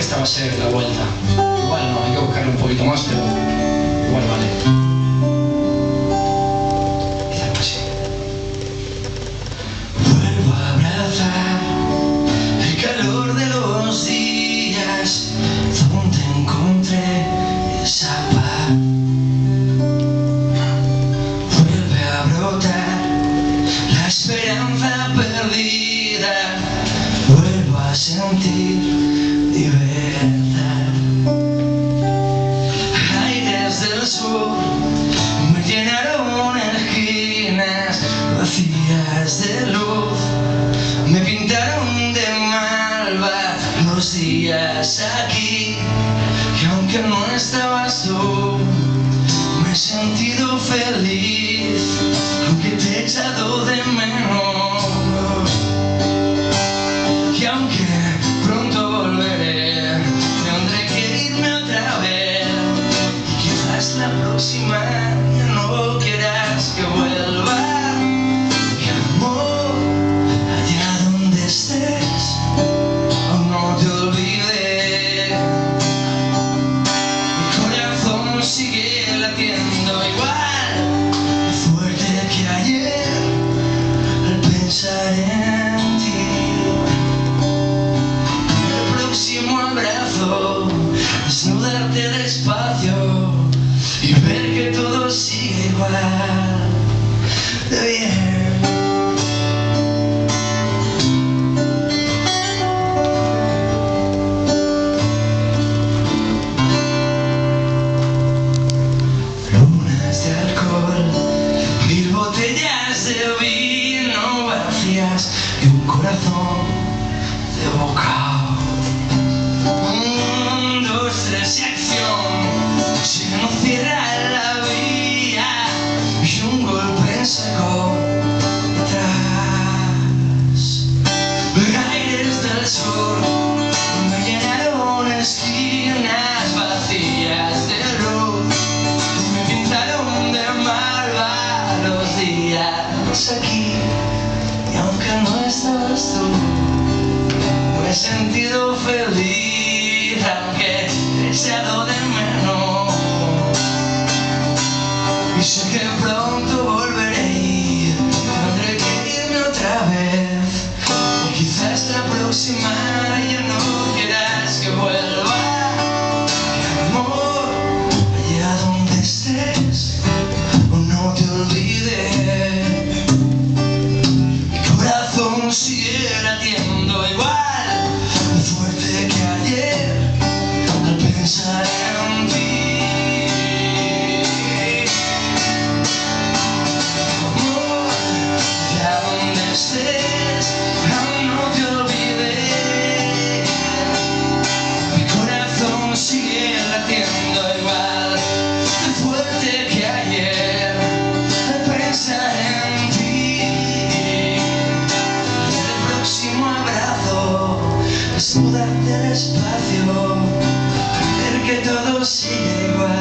esta va a ser la vuelta. Igual no, hay que buscarle un poquito más, pero igual vale. Así. Vuelvo a abrazar el calor de los días donde encontré esa paz. Vuelve a brotar la esperanza perdida. Vuelvo a sentir los días aquí. Y aunque no estabas tú, me he sentido feliz. Aunque te he echado de todo sigue igual de bien. Lunas de alcohol, mil botellas de vino vacías y un corazón me llenaron esquinas vacías de luz. Me pintaron de malva los días aquí y aunque no estabas tú me he sentido feliz aunque te he de menos y sé que pronto volveré desnudarte despacio, ver que todo sigue igual.